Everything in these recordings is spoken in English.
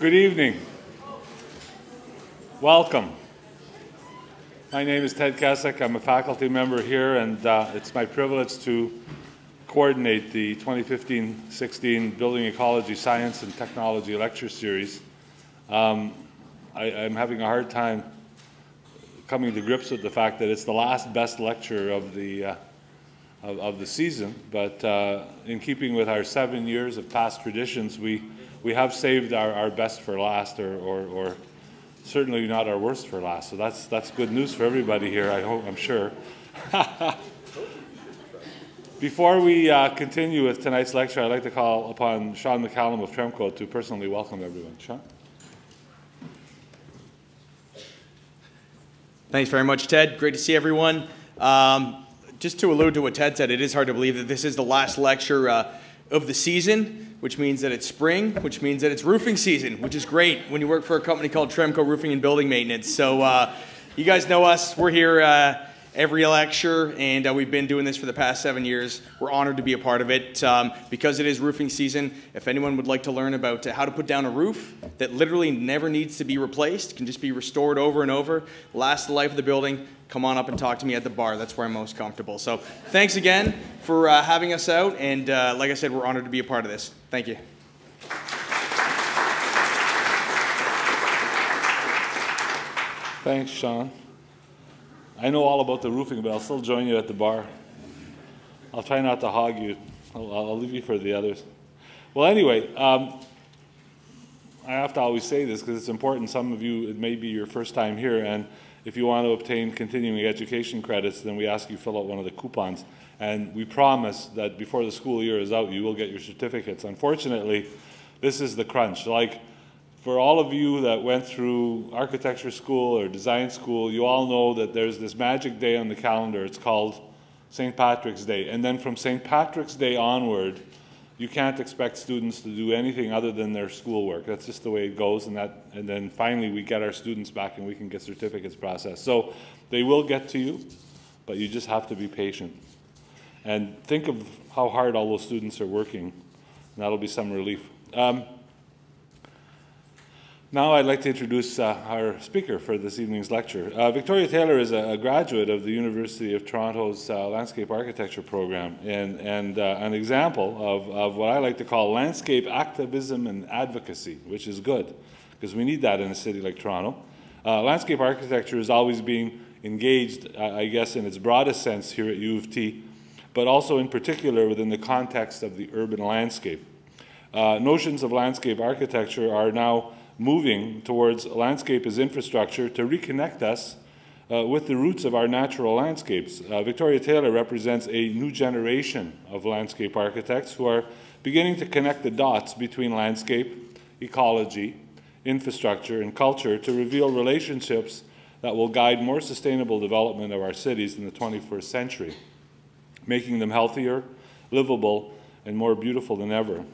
Good evening. Welcome. My name is Ted Kesik. I'm a faculty member here, and uh, it's my privilege to coordinate the 2015-16 Building Ecology Science and Technology Lecture Series. Um, I, am having a hard time coming to grips with the fact that it's the last best lecture of the uh, of, of, the season, but uh, in keeping with our seven years of past traditions, we we have saved our, our best for last, or, or, or certainly not our worst for last. So that's that's good news for everybody here. I hope I'm sure. Before we uh, continue with tonight's lecture, I'd like to call upon Sean McCallum of Tremco to personally welcome everyone. Sean. Thanks very much, Ted. Great to see everyone. Um, just to allude to what Ted said, it is hard to believe that this is the last lecture uh, of the season, which means that it's spring, which means that it's roofing season, which is great when you work for a company called Tremco Roofing and Building Maintenance. So uh, you guys know us. We're here uh, every lecture, and uh, we've been doing this for the past seven years. We're honored to be a part of it. Um, because it is roofing season, if anyone would like to learn about uh, how to put down a roof that literally never needs to be replaced, can just be restored over and over, last the life of the building, come on up and talk to me at the bar. That's where I'm most comfortable. So thanks again for uh, having us out, and uh, like I said, we're honored to be a part of this. Thank you. Thanks, Sean. I know all about the roofing, but I'll still join you at the bar. I'll try not to hog you. I'll, I'll leave you for the others. Well, anyway, um, I have to always say this because it's important. Some of you, it may be your first time here, and if you want to obtain continuing education credits, then we ask you fill out one of the coupons. And we promise that before the school year is out, you will get your certificates. Unfortunately, this is the crunch. Like, for all of you that went through architecture school or design school, you all know that there's this magic day on the calendar. It's called St. Patrick's Day. And then from St. Patrick's Day onward, you can't expect students to do anything other than their schoolwork. That's just the way it goes. And, that, and then finally, we get our students back and we can get certificates processed. So they will get to you, but you just have to be patient. And think of how hard all those students are working, and that'll be some relief. Um, now I'd like to introduce uh, our speaker for this evening's lecture. Uh, Victoria Taylor is a, a, graduate of the University of Toronto's uh, Landscape Architecture program and, and uh, an example of, of what I like to call landscape activism and advocacy, which is good because we need that in a city like Toronto. Uh, landscape architecture is always being engaged, I guess, in its broadest sense here at U of T, but also in particular within the context of the urban landscape. Uh, notions of landscape architecture are now moving towards landscape as infrastructure to reconnect us uh, with the roots of our natural landscapes. Uh, Victoria Taylor represents a new generation of landscape architects who are beginning to connect the dots between landscape, ecology, infrastructure, and culture to reveal relationships that will guide more sustainable development of our cities in the 21st century, making them healthier, livable, and more beautiful than ever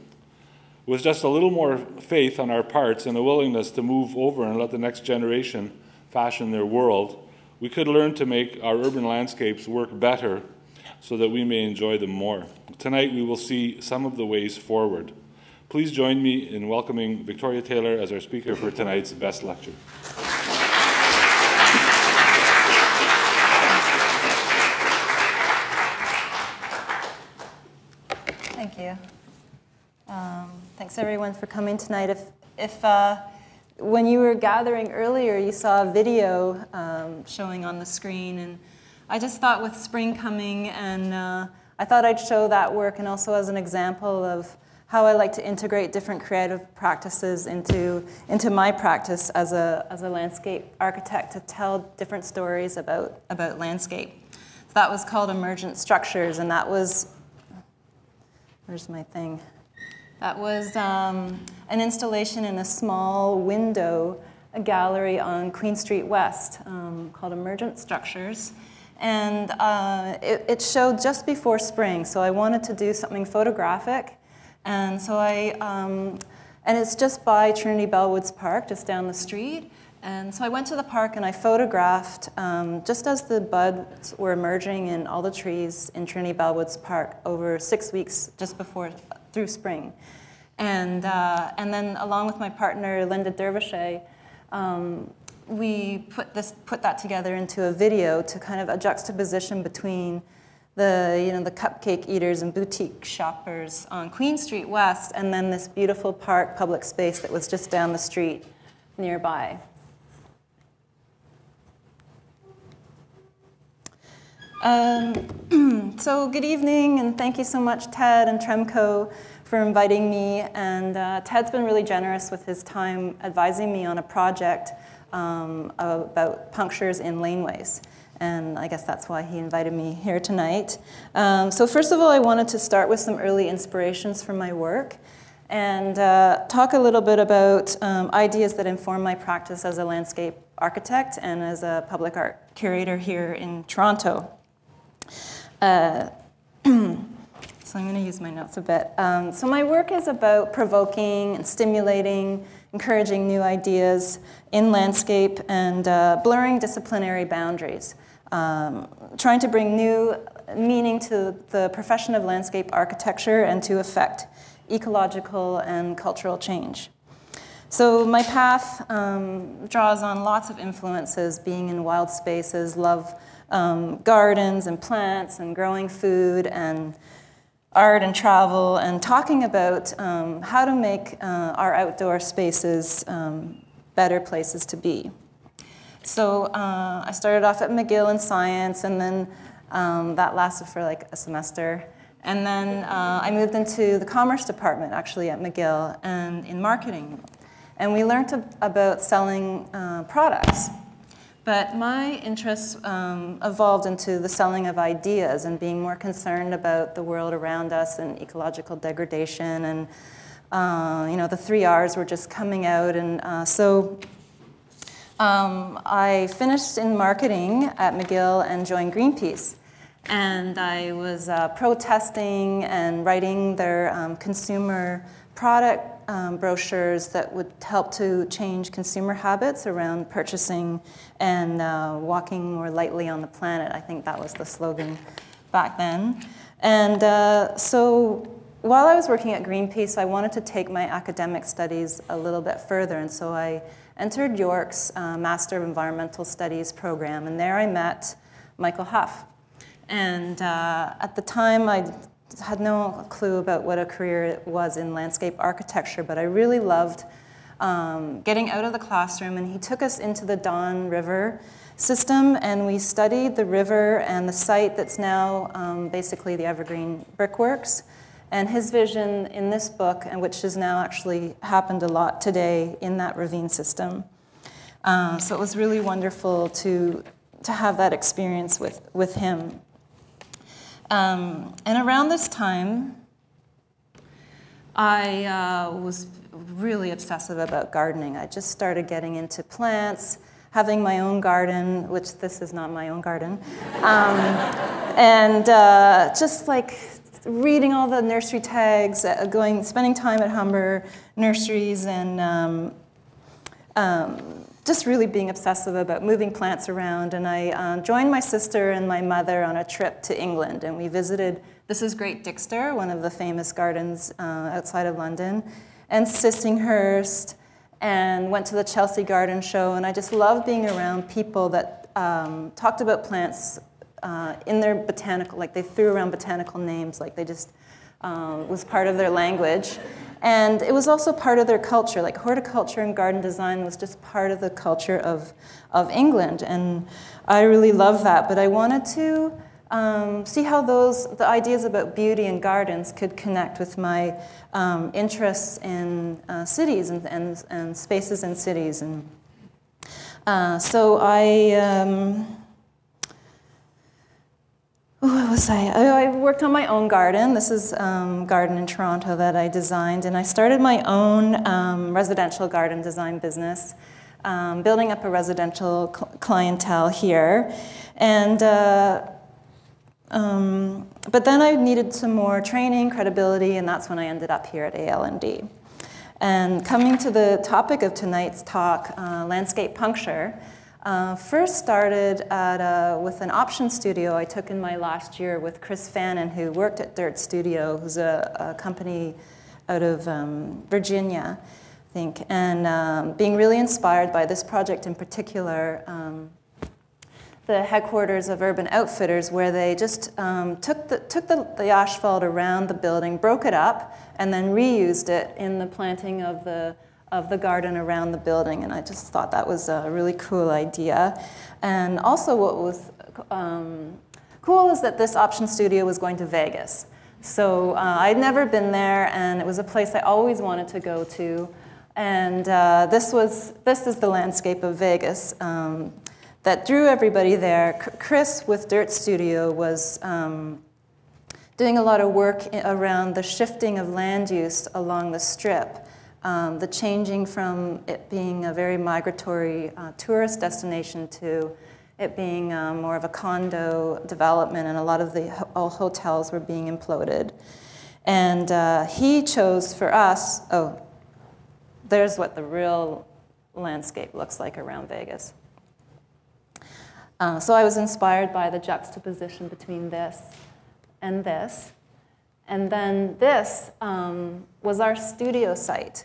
with just a little more faith on our parts and a willingness to move over and let the next generation fashion their world, we could learn to make our urban landscapes work better so that we may enjoy them more. Tonight we will see some of the ways forward. Please join me in welcoming Victoria Taylor as our speaker for tonight's best lecture. Thank you. Um, thanks everyone for coming tonight. If, if uh, when you were gathering earlier, you saw a video um, showing on the screen, and I just thought with spring coming, and uh, I thought I'd show that work, and also as an example of how I like to integrate different creative practices into, into my practice as a, as a landscape architect to tell different stories about, about landscape. So that was called Emergent Structures, and that was, where's my thing? That was um, an installation in a small window, a gallery on Queen Street West um, called Emergent Structures. And uh, it, it, showed just before spring, so I wanted to do something photographic. And so I, um, and it's just by Trinity Bellwoods Park, just down the street. And so I went to the park and I photographed um, just as the buds were emerging in all the trees in Trinity Bellwoods Park over six weeks just before through spring. And, uh, and then along with my partner, Linda Dervishay, um, we put, this, put that together into a video to kind of a juxtaposition between the, you know, the cupcake eaters and boutique shoppers on Queen Street West and then this beautiful park public space that was just down the street nearby. Um, so good evening and thank you so much Ted and Tremco for inviting me and uh, Ted's been really generous with his time advising me on a project um, about punctures in laneways. And I guess that's why he invited me here tonight. Um, so first of all, I wanted to start with some early inspirations for my work and uh, talk a little bit about um, ideas that inform my practice as a landscape architect and as a public art curator here in Toronto. Uh, so I'm going to use my notes a bit. Um, so my work is about provoking and stimulating encouraging new ideas in landscape, and uh, blurring disciplinary boundaries, um, trying to bring new meaning to the profession of landscape architecture and to affect ecological and cultural change. So my path um, draws on lots of influences, being in wild spaces, love um, gardens and plants and growing food and art and travel and talking about um, how to make uh, our outdoor spaces um, better places to be. So uh, I started off at McGill in science, and then um, that lasted for like a semester. And then uh, I moved into the commerce department actually at McGill and in marketing. And we learned about selling uh, products. But my interests um, evolved into the selling of ideas and being more concerned about the world around us and ecological degradation. And, uh, you know, the three R's were just coming out. And uh, so um, I finished in marketing at McGill and joined Greenpeace. And I was uh, protesting and writing their um, consumer product um, brochures that would help to change consumer habits around purchasing and uh, walking more lightly on the planet. I think that was the slogan back then. And uh, so while I was working at Greenpeace, I wanted to take my academic studies a little bit further. And so I entered York's uh, Master of Environmental Studies program. And there I met Michael Hough. And uh, at the time, I had no clue about what a career was in landscape architecture, but I really loved um, getting out of the classroom. And he took us into the Don River system, and we studied the river and the site that's now um, basically the Evergreen Brickworks. And his vision in this book, and which has now actually happened a lot today in that ravine system. Uh, so it was really wonderful to, to have that experience with, with him. Um, and around this time, I uh, was really obsessive about gardening. I just started getting into plants, having my own garden, which this is not my own garden, um, and uh, just like reading all the nursery tags, uh, going, spending time at Humber nurseries, and um, um just really being obsessive about moving plants around. And I uh, joined my sister and my mother on a trip to England, and we visited. This is Great Dixter, one of the famous gardens uh, outside of London, and Sissinghurst, and went to the Chelsea Garden Show. And I just loved being around people that um, talked about plants uh, in their botanical, like they threw around botanical names, like they just um, was part of their language. And it was also part of their culture, like horticulture and garden design was just part of the culture of, of England. And I really love that, but I wanted to um, see how those, the ideas about beauty and gardens could connect with my um, interests in uh, cities and, and, and, spaces in cities. And uh, so I, um, what was I? I worked on my own garden. This is um, garden in Toronto that I designed, and I started my own um, residential garden design business, um, building up a residential cl clientele here, and. Uh, um, but then I needed some more training, credibility, and that's when I ended up here at ALND. And coming to the topic of tonight's talk, uh, landscape puncture, uh, first started at, uh, with an option studio I took in my last year with Chris Fannin, who worked at Dirt Studio, who's a, a company out of um, Virginia, I think, and um, being really inspired by this project in particular. Um, the headquarters of Urban Outfitters, where they just um, took, the, took the, the asphalt around the building, broke it up, and then reused it in the planting of the, of the garden around the building. And I just thought that was a really cool idea. And also, what was um, cool is that this option studio was going to Vegas. So uh, I'd never been there, and it was a place I always wanted to go to. And uh, this was this is the landscape of Vegas um, that drew everybody there. Chris with Dirt Studio was um, doing a lot of work around the shifting of land use along the strip, um, the changing from it being a very migratory uh, tourist destination to it being um, more of a condo development, and a lot of the ho hotels were being imploded. And uh, he chose for us, oh, there's what the real landscape looks like around Vegas. Uh, so I was inspired by the juxtaposition between this and this. And then this um, was our studio site.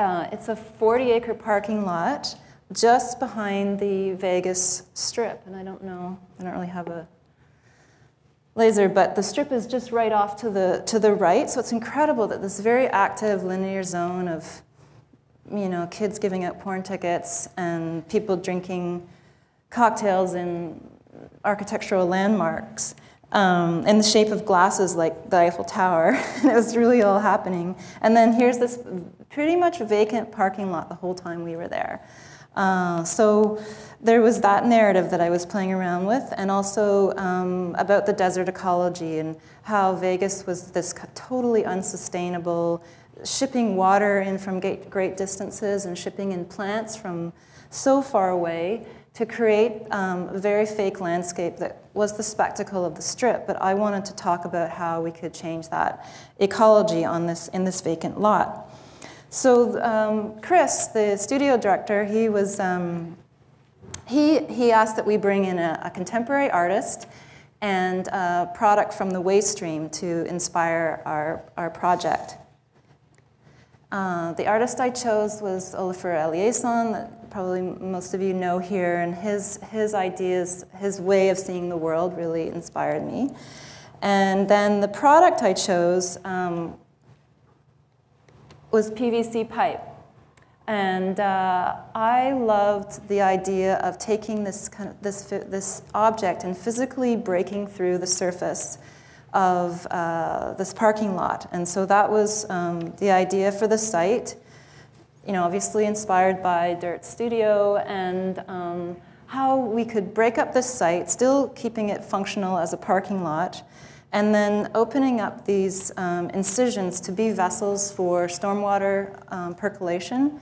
Uh, it's a 40 acre parking lot just behind the Vegas Strip. And I don't know, I don't really have a laser, but the strip is just right off to the, to the right. So it's incredible that this very active linear zone of you know, kids giving out porn tickets and people drinking cocktails in architectural landmarks um, in the shape of glasses like the Eiffel Tower. and it was really all happening. And then here's this pretty much vacant parking lot the whole time we were there. Uh, so there was that narrative that I was playing around with, and also um, about the desert ecology and how Vegas was this totally unsustainable, shipping water in from great distances and shipping in plants from so far away to create um, a very fake landscape that was the spectacle of the strip. But I wanted to talk about how we could change that ecology on this, in this vacant lot. So um, Chris, the studio director, he was um, he he asked that we bring in a, a, contemporary artist and a product from the waste stream to inspire our our project. Uh, the artist I chose was Olafur Eliasson, probably most of you know here, and his his ideas, his way of seeing the world, really inspired me. And then the product I chose um, was PVC pipe. And uh, I loved the idea of taking this, kind of, this, this object and physically breaking through the surface of uh, this parking lot. And so that was um, the idea for the site. You know, obviously inspired by Dirt Studio and um, how we could break up this site, still keeping it functional as a parking lot, and then opening up these um, incisions to be vessels for stormwater um, percolation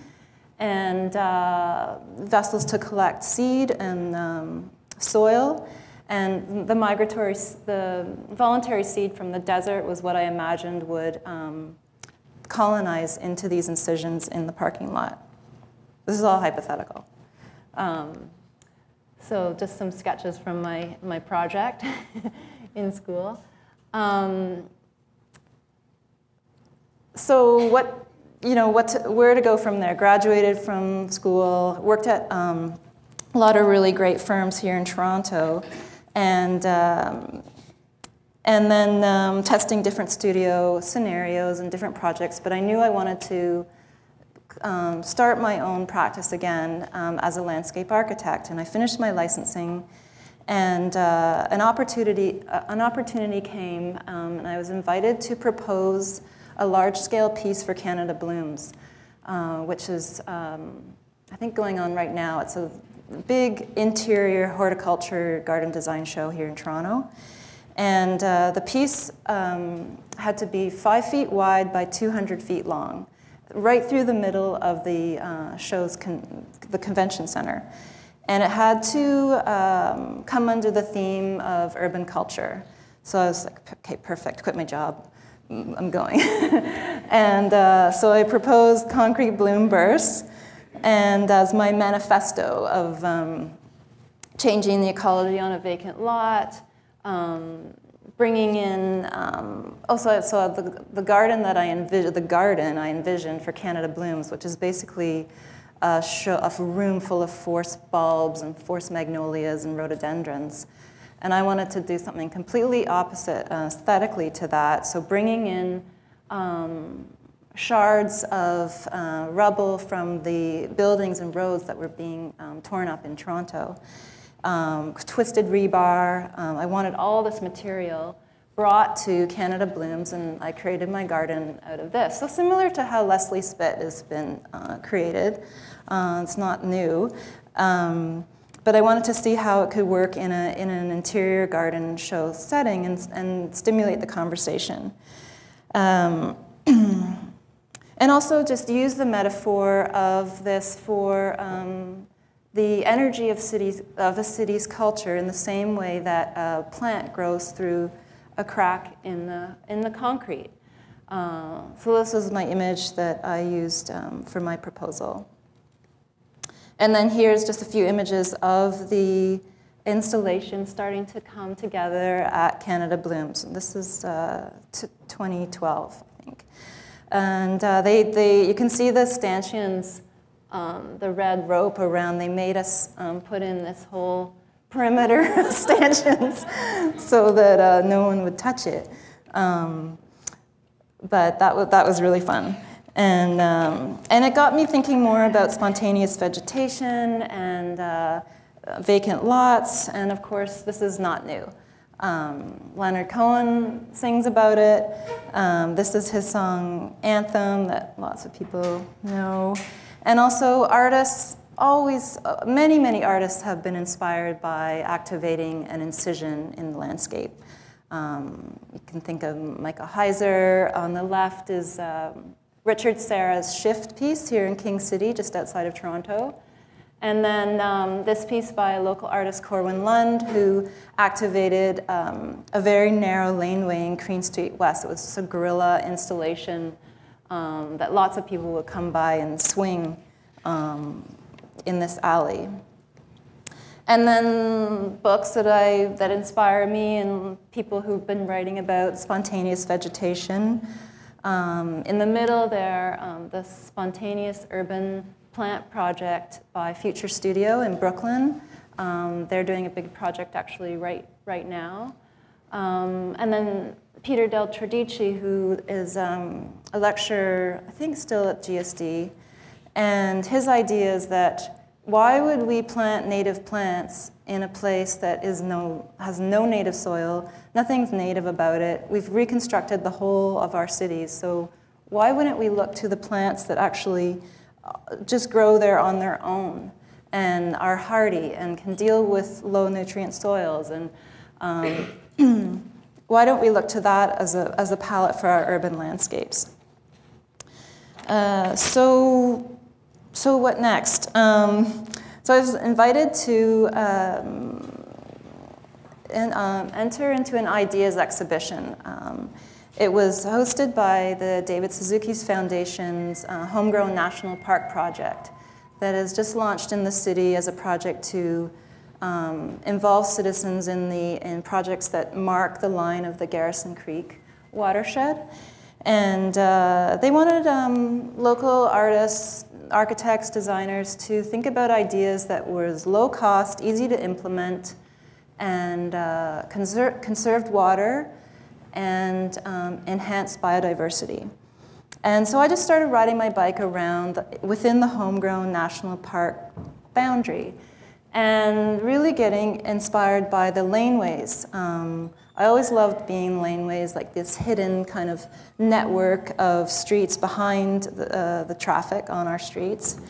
and uh, vessels to collect seed and um, soil. And the migratory, the voluntary seed from the desert was what I imagined would um, colonize into these incisions in the parking lot. This is all hypothetical. Um, so just some sketches from my, my project in school. Um, so what, you know, what to, where to go from there? Graduated from school, worked at um, a lot of really great firms here in Toronto, and um, and then um, testing different studio scenarios and different projects. But I knew I wanted to um, start my own practice again um, as a landscape architect, and I finished my licensing and uh, an, opportunity, uh, an opportunity came, um, and I was invited to propose a large-scale piece for Canada Blooms, uh, which is, um, I think, going on right now. It's a big interior horticulture garden design show here in Toronto. And uh, the piece um, had to be five feet wide by 200 feet long, right through the middle of the uh, show's con the convention center. And it had to um, come under the theme of urban culture. So I was like, okay, perfect, quit my job. Mm, I'm going. and uh, so I proposed concrete bloom bursts and as my manifesto of um, changing the ecology on a vacant lot, um, bringing in um, also so the, the garden that I envision the garden I envisioned for Canada Blooms, which is basically a, show, a room full of forest bulbs and forest magnolias and rhododendrons. And I wanted to do something completely opposite uh, aesthetically to that. So bringing in um, shards of uh, rubble from the buildings and roads that were being um, torn up in Toronto. Um, twisted rebar. Um, I wanted all this material brought to Canada Blooms, and I created my garden out of this. So similar to how Leslie Spit has been uh, created. Uh, it's not new. Um, but I wanted to see how it could work in, a, in an interior garden show setting and, and stimulate the conversation. Um, and also just use the metaphor of this for um, the energy of, cities, of a city's culture in the same way that a plant grows through a crack in the, in the concrete. Uh, so this was my image that I used um, for my proposal. And then here's just a few images of the installation starting to come together at Canada Blooms. This is uh, 2012, I think. And uh, they, they, you can see the stanchions, um, the red rope around. They made us um, put in this whole perimeter of stanchions so that uh, no one would touch it. Um, but that, that was really fun. And, um, and it got me thinking more about spontaneous vegetation and uh, vacant lots, and of course, this is not new. Um, Leonard Cohen sings about it. Um, this is his song Anthem that lots of people know. And also, artists always, uh, many, many artists have been inspired by activating an incision in the landscape. Um, you can think of Michael Heizer. On the left is um, Richard Serra's Shift piece here in King City, just outside of Toronto. And then um, this piece by local artist, Corwin Lund, who activated um, a very narrow laneway in Queen Street West. It was just a guerrilla installation um, that lots of people would come by and swing um, in this alley. And then books that, I, that inspire me and people who've been writing about spontaneous vegetation. Um, in the middle there, um, the Spontaneous Urban Plant Project by Future Studio in Brooklyn. Um, they're doing a big project actually right, right now. Um, and then Peter Del Tredici, who is um, a lecturer, I think still at GSD, and his idea is that why would we plant native plants in a place that is no, has no native soil, nothing's native about it? We've reconstructed the whole of our cities, so why wouldn't we look to the plants that actually uh, just grow there on their own and are hardy and can deal with low nutrient soils? And um, why don't we look to that as a, as a palette for our urban landscapes? Uh, so so what next? Um, so I was invited to um, in, um, enter into an ideas exhibition. Um, it was hosted by the David Suzuki's Foundation's uh, Homegrown National Park project that has just launched in the city as a project to um, involve citizens in, the, in projects that mark the line of the Garrison Creek watershed. And uh, they wanted um, local artists, architects, designers to think about ideas that was low cost, easy to implement, and uh, conser conserved water and um, enhanced biodiversity. And so I just started riding my bike around the, within the homegrown national park boundary and really getting inspired by the laneways. Um, I always loved being laneways, like this hidden kind of network of streets behind the, uh, the traffic on our streets.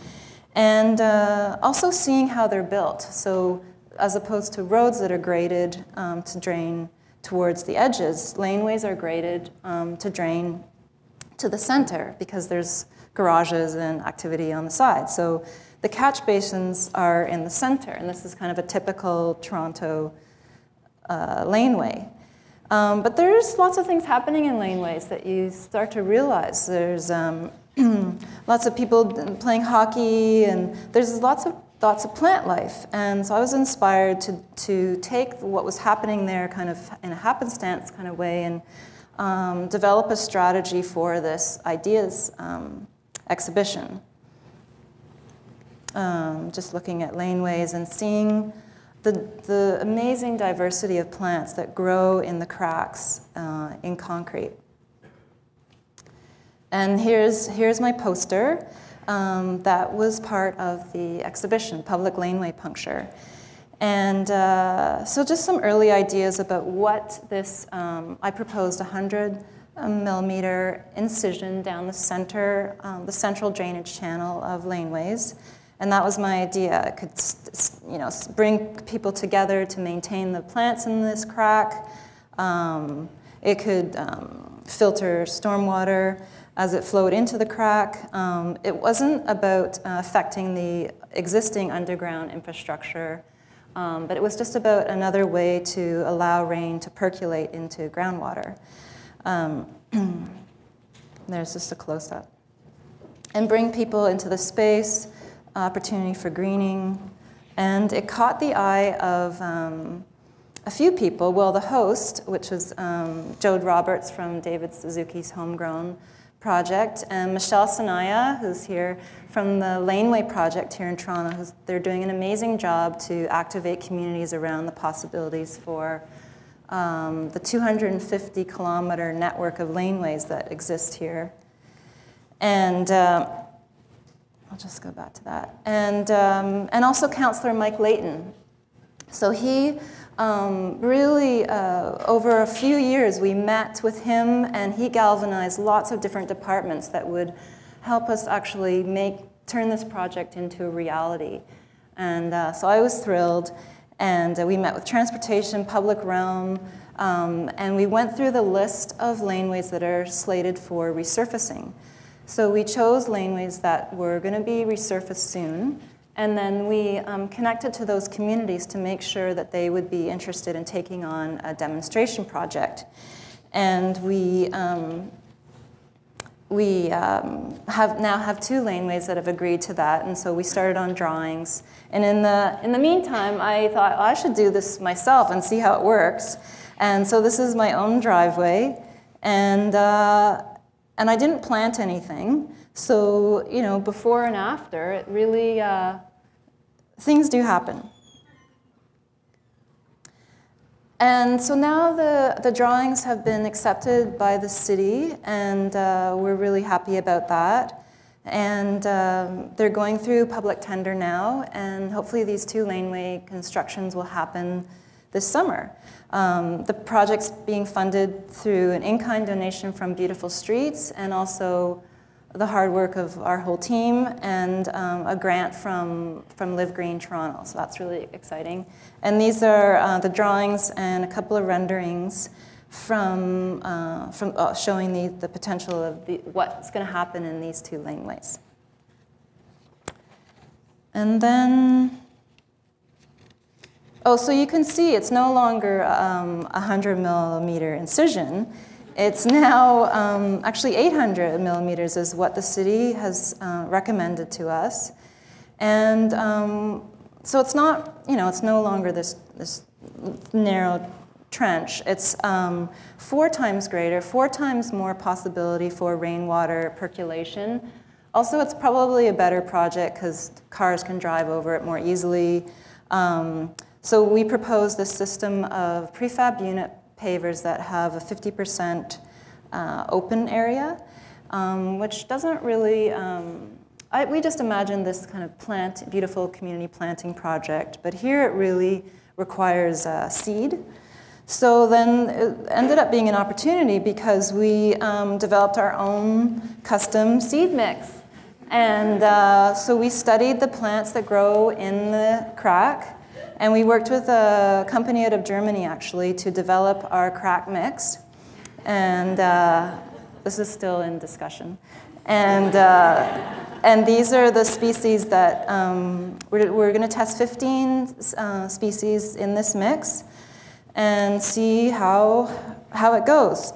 And uh, also seeing how they're built. So as opposed to roads that are graded um, to drain towards the edges, laneways are graded um, to drain to the center because there's garages and activity on the side. So the catch basins are in the center, and this is kind of a typical Toronto uh, laneway. Um, but there's lots of things happening in laneways that you start to realize. There's um, lots of people playing hockey, and there's lots of thoughts of plant life. And so I was inspired to, to take what was happening there kind of in a happenstance kind of way and um, develop a strategy for this ideas um, exhibition. Um, just looking at laneways and seeing the, the amazing diversity of plants that grow in the cracks uh, in concrete. And here's, here's my poster um, that was part of the exhibition, Public Laneway Puncture. And uh, so just some early ideas about what this, um, I proposed a 100 millimeter incision down the center, um, the central drainage channel of laneways. And that was my idea. It could, you know, bring people together to maintain the plants in this crack. Um, it could um, filter stormwater as it flowed into the crack. Um, it wasn't about uh, affecting the existing underground infrastructure, um, but it was just about another way to allow rain to percolate into groundwater. Um, there's just a close-up. And bring people into the space, opportunity for greening. And it caught the eye of um, a few people. Well, the host, which was um, Jode Roberts from David Suzuki's Homegrown, project, and Michelle Senayah, who's here from the Laneway project here in Toronto. they're doing an amazing job to activate communities around the possibilities for um, the 250 kilometer network of laneways that exist here. And uh, I'll just go back to that. And, um, and also Councillor Mike Layton. So he um, really, uh, over a few years, we met with him and he galvanized lots of different departments that would help us actually make, turn this project into a reality. And uh, so I was thrilled. And uh, we met with transportation, public realm, um, and we went through the list of laneways that are slated for resurfacing. So we chose laneways that were going to be resurfaced soon. And then we um, connected to those communities to make sure that they would be interested in taking on a demonstration project. And we, um, we um, have now have two laneways that have agreed to that, and so we started on drawings. And in the, in the meantime, I thought I should do this myself and see how it works. And so this is my own driveway, and, uh, and I didn't plant anything. So, you know, before and after, it really, uh, things do happen. And so now the, the drawings have been accepted by the city, and uh, we're really happy about that. And um, they're going through public tender now, and hopefully these two laneway constructions will happen this summer. Um, the project's being funded through an in-kind donation from Beautiful Streets and also the hard work of our whole team and um, a grant from, from Live Green Toronto. So that's really exciting. And these are uh, the drawings and a couple of renderings from, uh, from uh, showing the, the potential of the, what's going to happen in these two laneways. And then, oh, so you can see it's no longer um, a 100 millimeter incision. It's now um, actually 800 millimeters is what the city has uh, recommended to us. And um, so it's not, you know, it's no longer this, this narrow trench. It's um, four times greater, four times more possibility for rainwater percolation. Also, it's probably a better project because cars can drive over it more easily. Um, so we propose this system of prefab unit pavers that have a 50% uh, open area, um, which doesn't really, um, I, we just imagine this kind of plant, beautiful community planting project, but here it really requires uh, seed. So then it ended up being an opportunity because we um, developed our own custom seed mix. And uh, so we studied the plants that grow in the crack and we worked with a company out of Germany, actually, to develop our crack mix. And uh, this is still in discussion. And, uh, and these are the species that um, we're, we're going to test 15 uh, species in this mix and see how, how it goes.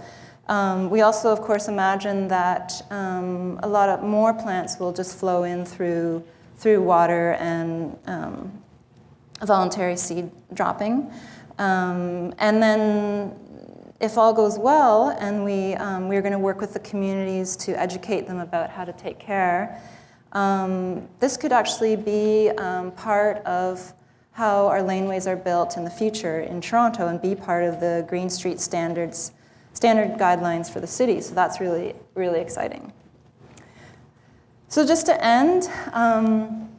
Um, we also, of course, imagine that um, a lot of more plants will just flow in through through water and um, voluntary seed dropping. Um, and then if all goes well and we, um, we're going to work with the communities to educate them about how to take care, um, this could actually be um, part of how our laneways are built in the future in Toronto and be part of the Green Street standards, standard guidelines for the city. So that's really, really exciting. So just to end, um,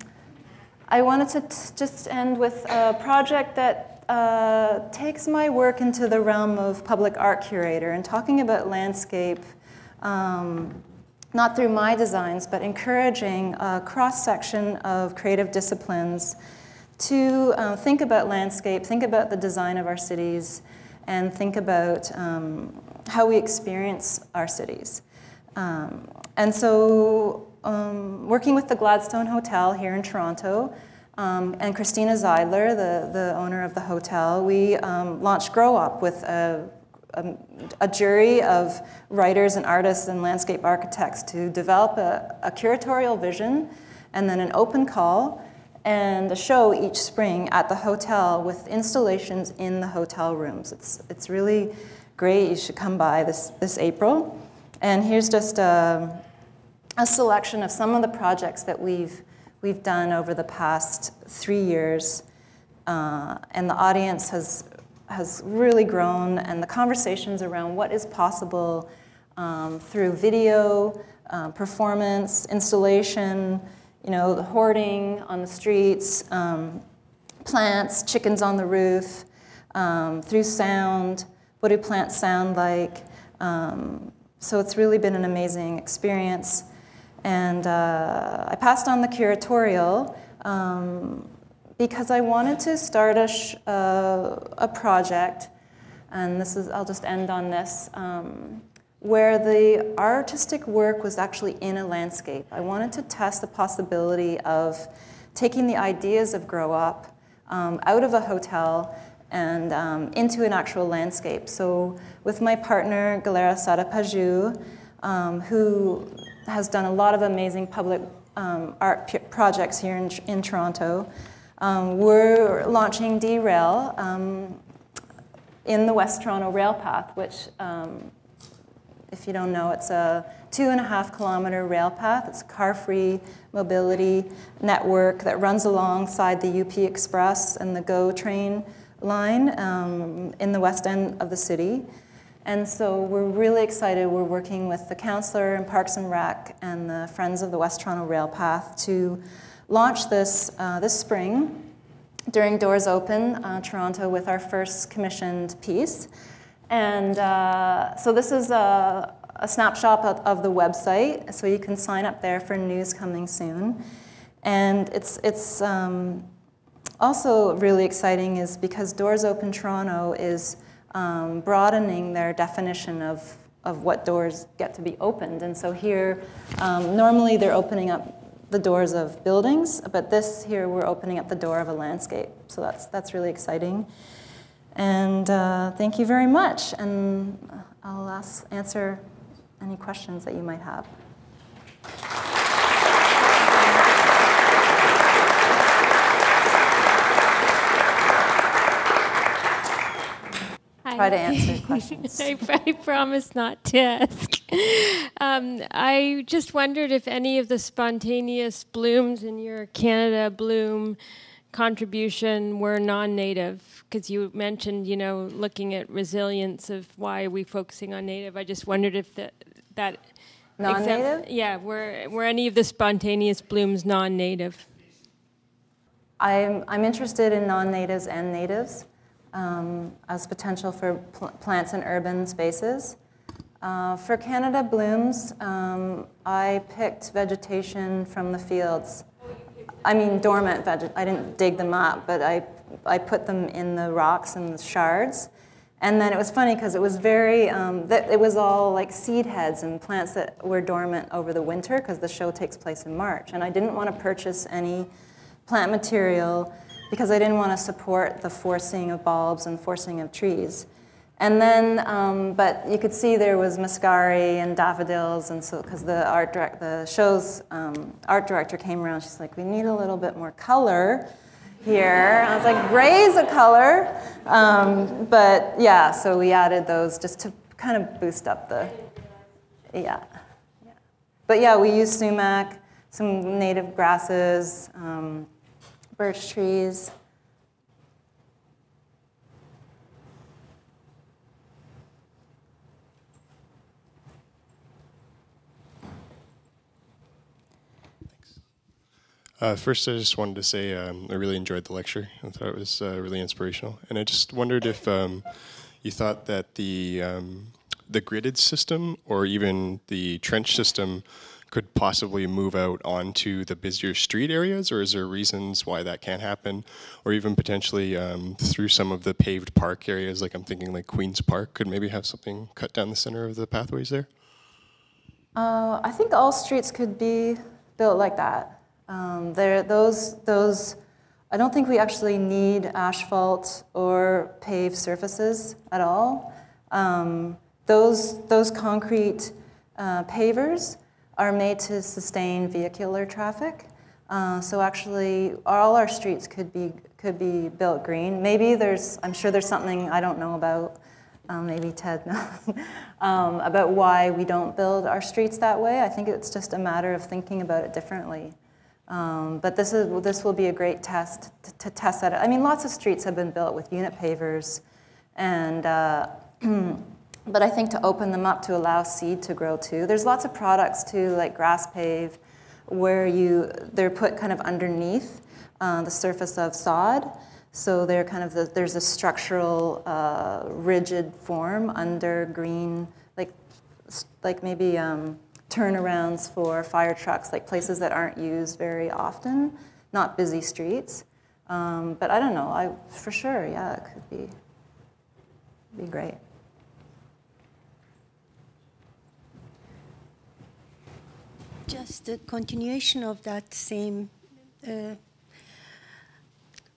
I wanted to just end with a project that uh, takes my work into the realm of public art curator and talking about landscape, um, not through my designs, but encouraging a cross section of creative disciplines to uh, think about landscape, think about the design of our cities, and think about um, how we experience our cities. Um, and so, um, working with the Gladstone Hotel here in Toronto, um, and Christina Zeidler, the, the owner of the hotel, we um, launched Grow Up with a, a, a, jury of writers and artists and landscape architects to develop a, a curatorial vision and then an open call and a show each spring at the hotel with installations in the hotel rooms. It's, it's really great. You should come by this, this April. And here's just a, a selection of some of the projects that we've, we've done over the past three years. Uh, and the audience has, has really grown, and the conversations around what is possible um, through video, uh, performance, installation, you know, the hoarding on the streets, um, plants, chickens on the roof, um, through sound, what do plants sound like? Um, so it's really been an amazing experience. And uh, I passed on the curatorial um, because I wanted to start a, uh, a project, and this is, I'll just end on this. Um, where the artistic work was actually in a landscape. I wanted to test the possibility of taking the ideas of Grow Up um, out of a hotel and um, into an actual landscape. So with my partner, Galera Sarapaju, um, who has done a lot of amazing public um, art projects here in, in Toronto, um, we're launching D-Rail um, in the West Toronto Rail Path, which if you don't know, it's a two and a half kilometer rail path. It's a car-free mobility network that runs alongside the UP Express and the GO train line um, in the west end of the city. And so we're really excited. We're working with the councillor and Parks and Rec and the Friends of the West Toronto Rail Path to launch this uh, this spring during Doors Open uh, Toronto with our first commissioned piece. And uh, so this is a, a snapshot of, of, the website, so you can sign up there for news coming soon. And it's, it's um, also really exciting is because Doors Open Toronto is um, broadening their definition of, of what doors get to be opened. And so here, um, normally they're opening up the doors of buildings, but this here we're opening up the door of a landscape. So that's, that's really exciting. And uh, thank you very much. And I'll ask, answer any questions that you might have. Try to answer questions. I, I promise not to ask. Um, I just wondered if any of the spontaneous blooms in your Canada Bloom contribution were non-native because you mentioned you know looking at resilience of why are we focusing on native i just wondered if that that non-native yeah were were any of the spontaneous blooms non-native i'm i'm interested in non-natives and natives um, as potential for pl plants in urban spaces uh, for canada blooms um, i picked vegetation from the fields I mean dormant veg. I didn't dig them up, but I, I put them in the rocks and the shards. And then it was funny because it was very, um, it was all like seed heads and plants that were dormant over the winter because the show takes place in March. And I didn't want to purchase any plant material because I didn't want to support the forcing of bulbs and forcing of trees. And then, um, but you could see there was muscari and daffodils, and so because the art direct, the show's um, art director came around, she's like, we need a little bit more color here. I was like, gray's a color, um, but yeah, so we added those just to kind of boost up the, yeah, yeah. But yeah, we use sumac, some native grasses, um, birch trees. Uh, first, I just wanted to say um, I really enjoyed the lecture. I thought it was uh, really inspirational, and I just wondered if um, you thought that the um, the gridded system or even the trench system could possibly move out onto the busier street areas, or is there reasons why that can't happen, or even potentially um, through some of the paved park areas, like I'm thinking like Queens Park, could maybe have something cut down the center of the pathways there? Uh, I think all streets could be built like that. Um, there, those, those, I don't think we actually need asphalt or paved surfaces at all. Um, those, those concrete uh, pavers are made to sustain vehicular traffic. Uh, so actually, all our streets could be, could be built green. Maybe there's, I'm sure there's something I don't know about, um, maybe Ted knows, um, about why we don't build our streets that way. I think it's just a matter of thinking about it differently. Um, but this, is, this will be a great test to, to, test that. I mean, lots of streets have been built with unit pavers, and uh, but I think to open them up to allow seed to grow too. There's lots of products too, like grass pave, where you they're put kind of underneath uh, the surface of sod. So they're kind of the, there's a structural uh, rigid form under green, like like maybe. Um, turnarounds for fire trucks, like places that aren't used very often, not busy streets. Um, but I don't know. I for sure, yeah, it could be be great. Just a continuation of that same uh,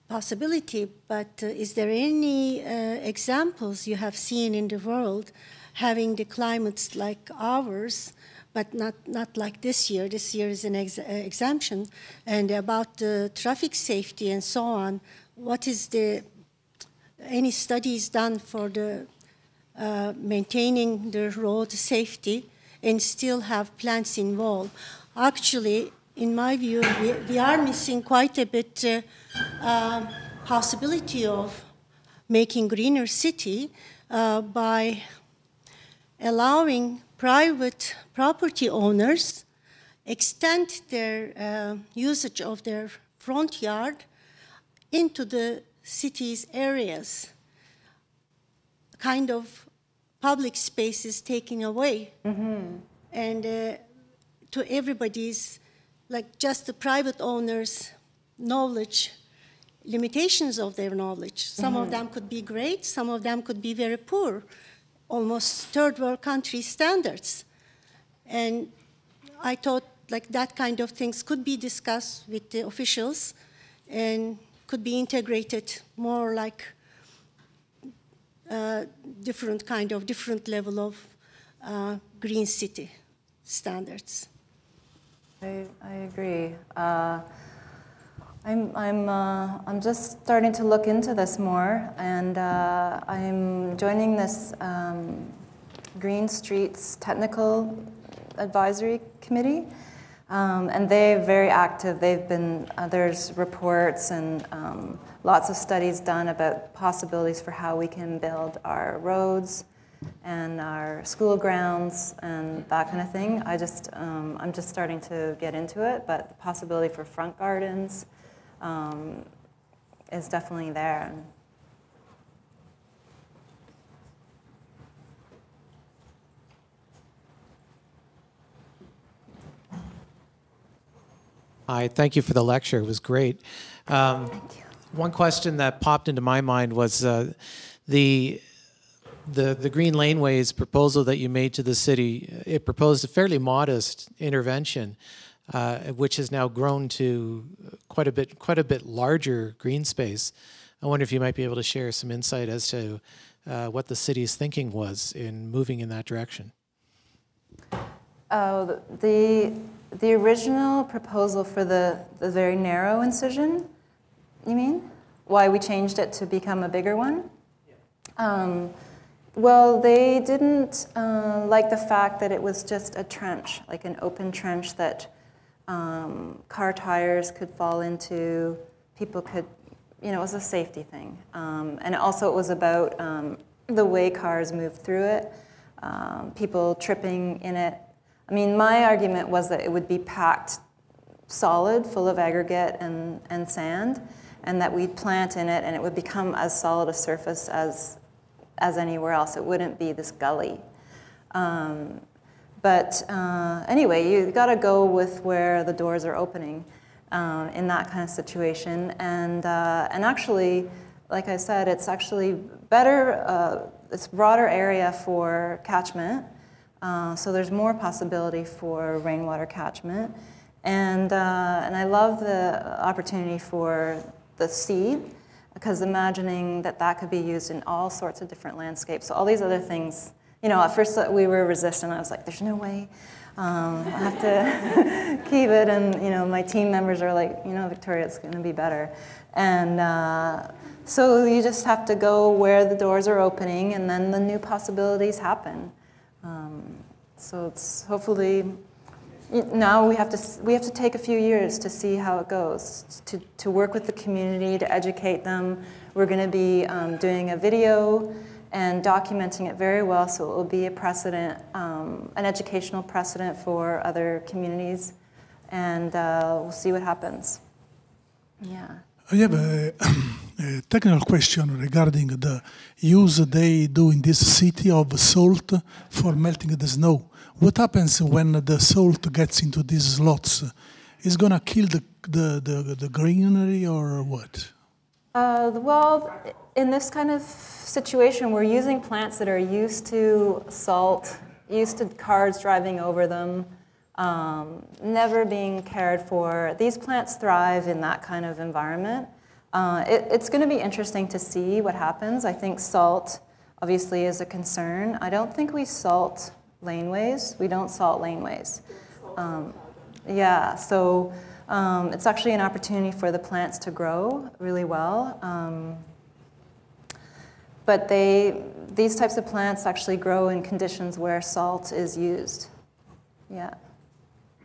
possibility, but uh, is there any uh, examples you have seen in the world having the climates like ours but not, not like this year. This year is an ex exemption. And about the traffic safety and so on, what is the, any studies done for the uh, maintaining the road safety and still have plants involved? Actually, in my view, we, we are missing quite a bit uh, uh, possibility of making greener city uh, by allowing private property owners extend their uh, usage of their front yard into the city's areas, kind of public spaces taken away. Mm-hmm. And uh, to everybody's, like just the private owners' knowledge, limitations of their knowledge. Some mm-hmm. of them could be great, some of them could be very poor almost third world country standards. And I thought like that kind of things could be discussed with the officials and could be integrated more like different kind of different level of uh, green city standards. I, I agree. Uh, I'm, I'm, uh, I'm just starting to look into this more, and uh, I'm joining this um, Green Streets Technical Advisory Committee. Um, and they're very active. They've been, uh, there's reports and um, lots of studies done about possibilities for how we can build our roads and our school grounds and that kind of thing. I just, um, I'm just starting to get into it, but the possibility for front gardens, um, is definitely there. Hi, thank you for the lecture. It was great. Um, one question that popped into my mind was uh, the the the green laneways proposal that you made to the city. It proposed a fairly modest intervention, uh, which has now grown to quite a bit quite a bit larger green space. I wonder if you might be able to share some insight as to uh, what the city's thinking was in moving in that direction. Oh, the, the original proposal for the, the very narrow incision, you mean? Why we changed it to become a bigger one? Um, well, they didn't uh, like the fact that it was just a trench, like an open trench that um, car tires could fall into, people could, you know, it was a safety thing. Um, and also it was about um, the way cars moved through it, um, people tripping in it, I mean, my argument was that it would be packed solid, full of aggregate and, and sand, and that we'd plant in it and it would become as solid a surface as, as anywhere else. It wouldn't be this gully. Um, but uh, anyway, you've got to go with where the doors are opening uh, in that kind of situation. And, uh, and actually, like I said, it's actually better, uh, it's broader area for catchment. Uh, so there's more possibility for rainwater catchment. And, uh, and I love the opportunity for the seed, because imagining that that could be used in all sorts of different landscapes. So all these other things, you know, at first we were resistant. I was like, there's no way. Um, I have to keep it. And, you know, my team members are like, you know, Victoria, it's going to be better. And uh, so you just have to go where the doors are opening, and then the new possibilities happen. Um, so it's hopefully now we have to we have to take a few years to see how it goes to to work with the community to educate them. We're going to be um, doing a video and documenting it very well, so it will be a precedent, um, an educational precedent for other communities, and uh, we'll see what happens. Yeah. I have a, technical question regarding the use they do in this city of salt for melting the snow. What happens when the salt gets into these slots? Is going to kill the, the, the, the, greenery or what? Uh, well, in this kind of situation, we're using plants that are used to salt, used to cars driving over them um, never being cared for. These plants thrive in that kind of environment. Uh, it, it's going to be interesting to see what happens. I think salt obviously is a concern. I don't think we salt laneways. We don't salt laneways. Um, yeah, so um, it's actually an opportunity for the plants to grow really well. Um, but they, these types of plants actually grow in conditions where salt is used. Yeah.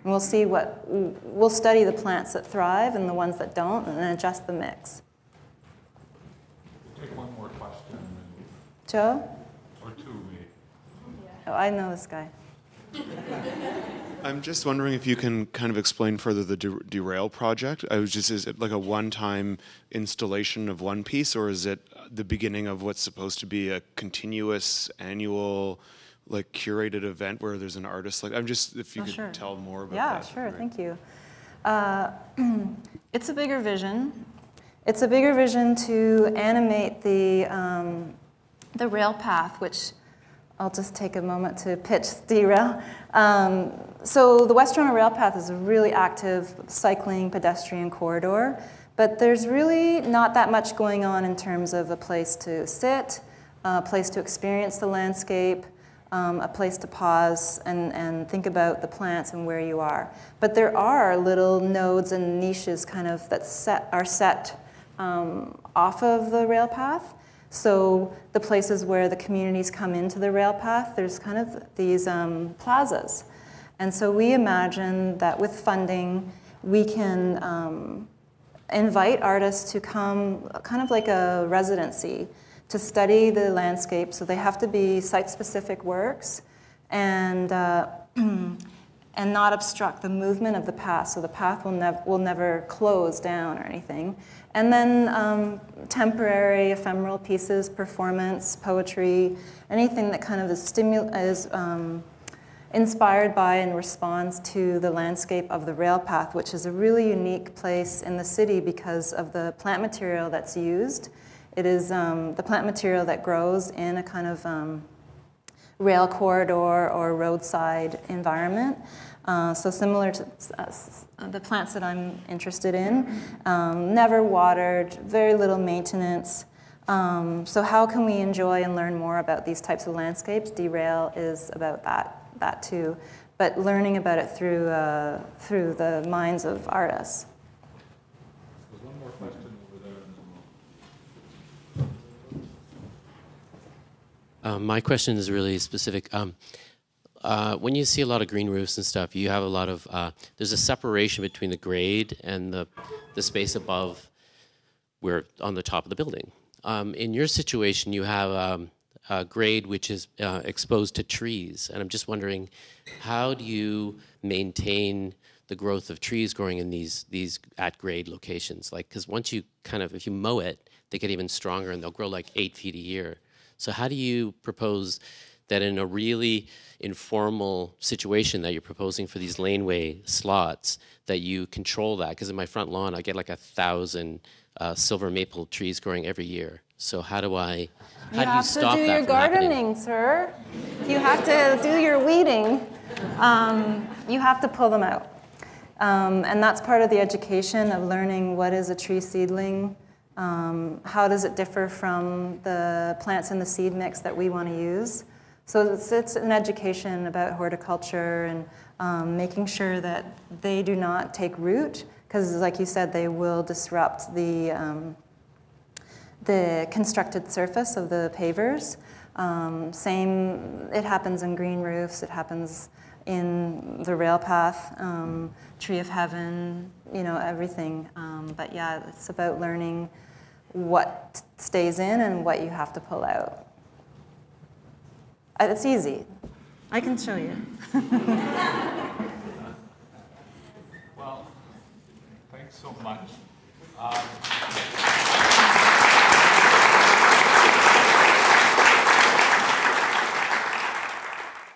And we'll see what, we'll study the plants that thrive and the ones that don't and then adjust the mix. Take one more question. Joe? Or two, maybe. Oh, I know this guy. I'm just wondering if you can kind of explain further the de- derail project. I was just is it like a one-time installation of one piece, or is it the beginning of what's supposed to be a continuous annual like curated event where there's an artist like i'm just if you oh, could sure. tell more about yeah, that Yeah, sure thank you uh, it's a bigger vision it's a bigger vision to animate the um, the rail path which I'll just take a moment to pitch derail. Um, so the West Toronto Rail Path is a really active cycling pedestrian corridor, but there's really not that much going on in terms of a place to sit, a place to experience the landscape, um, a place to pause and, and think about the plants and where you are. But there are little nodes and niches kind of that set, are set um, off of the rail path. So the places where the communities come into the rail path, there's kind of these um, plazas. And so we imagine that with funding, we can um, invite artists to come kind of like a residency to study the landscape, so they have to be site-specific works and, uh, and not obstruct the movement of the path, so the path will, nev will never close down or anything. And then um, temporary, ephemeral pieces, performance, poetry, anything that kind of is, stimu- is um, inspired by and responds to the landscape of the rail path, which is a really unique place in the city because of the plant material that's used it is um, the plant material that grows in a kind of um, rail corridor or roadside environment. Uh, so similar to uh, the plants that I'm interested in, um, never watered, very little maintenance, Um, so how can we enjoy and learn more about these types of landscapes? Derail is about that, that too, but learning about it through, uh, through the minds of artists. There's one more question over there. Um, my question is really specific. Um, uh, when you see a lot of green roofs and stuff, you have a lot of uh, there's a separation between the grade and the the space above where on the top of the building. Um, in your situation, you have um, a grade which is uh, exposed to trees, and I'm just wondering, how do you maintain the growth of trees growing in these these at grade locations? Like, because once you kind of if you mow it, they get even stronger and they'll grow like eight feet a year. So how do you propose that in a really informal situation that you're proposing for these laneway slots, that you control that? Because in my front lawn, I get like a thousand uh, silver maple trees growing every year. So how do I? How you do have you stop to do that your from happening? gardening, sir. You have to do your weeding. Um, you have to pull them out. Um, and that's part of the education of learning what is a tree seedling, um, how does it differ from the plants in the seed mix that we want to use. So it's, it's an education about horticulture and um, making sure that they do not take root, because like you said, they will disrupt the, um, the constructed surface of the pavers. Um, same, it happens in green roofs, it happens in the rail path, um, tree of heaven, you know, everything. Um, but yeah, it's about learning what stays in and what you have to pull out. Uh, It's easy. I can show you. Well, thanks so much. Um,